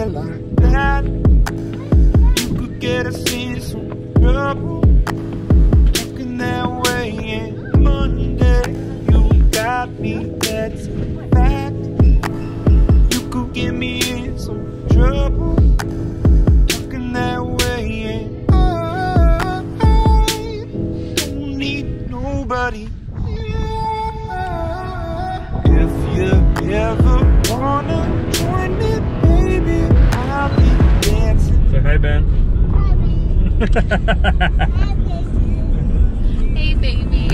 hair like that. You could get us in some trouble. Looking that way and Monday. You got me, that's a fact. You could get me in some trouble. Looking that way and I don't need nobody. If you ever Ben. Hey, baby.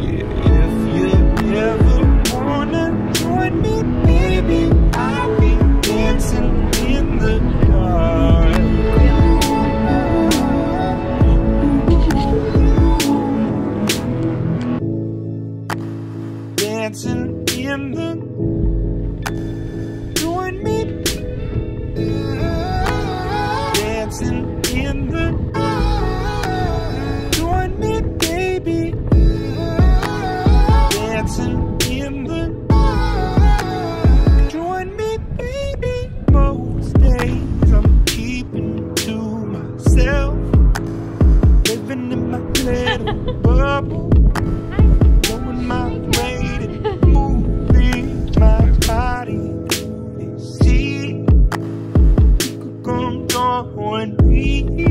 If you ever wanna join me, baby, I'll be dancing in the car. dancing in the come join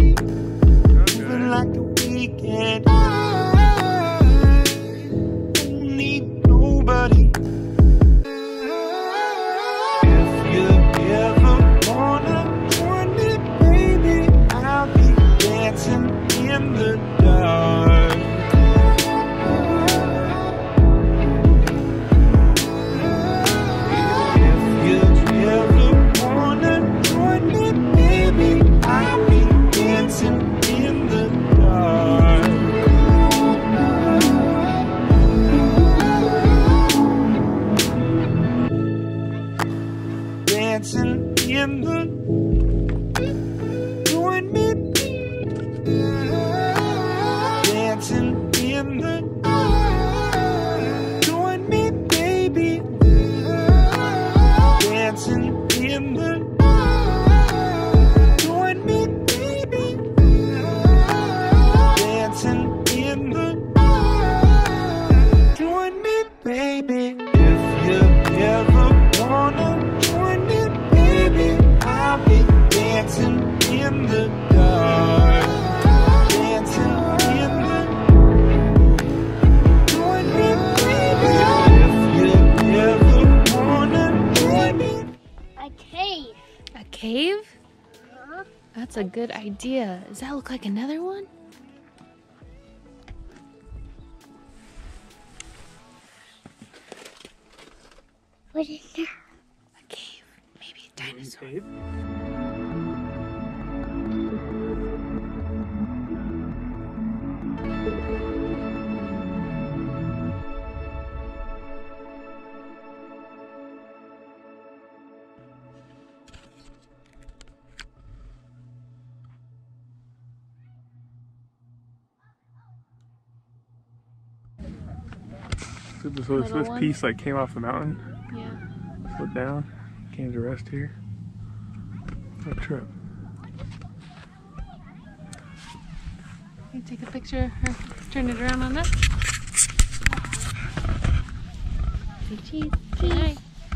cave? That's a good idea. Does that look like another one? What is that? A cave. Maybe a dinosaur. So this, so this, one? piece like came off the mountain, Yeah. slid down, came to rest here. What a trip. You take a picture or turn it around on us? Say cheese. Hi.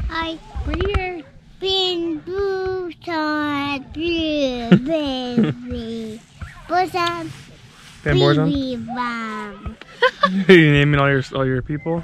I We're here. been Busan blue baby. Busan Ben Borzon? baby bomb. you naming all your all your people?